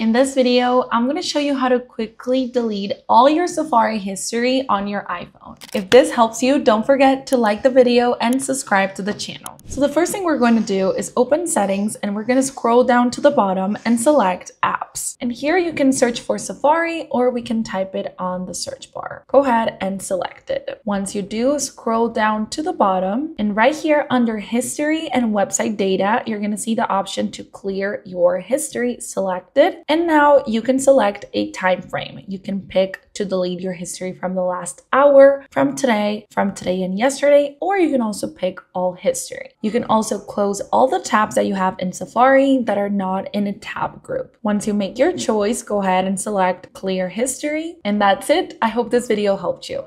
In this video, I'm going to show you how to quickly delete all your Safari history on your iPhone. If this helps you, don't forget to like the video and subscribe to the channel. So the first thing we're going to do is open settings and we're going to scroll down to the bottom and select apps. And here you can search for Safari or we can type it on the search bar. Go ahead and select it. Once you do, scroll down to the bottom and right here under history and website data, you're going to see the option to clear your history selected and now you can select a time frame. You can pick to delete your history from the last hour, from today, from today and yesterday, or you can also pick all history. You can also close all the tabs that you have in Safari that are not in a tab group. Once you make your choice, go ahead and select clear history. And that's it. I hope this video helped you.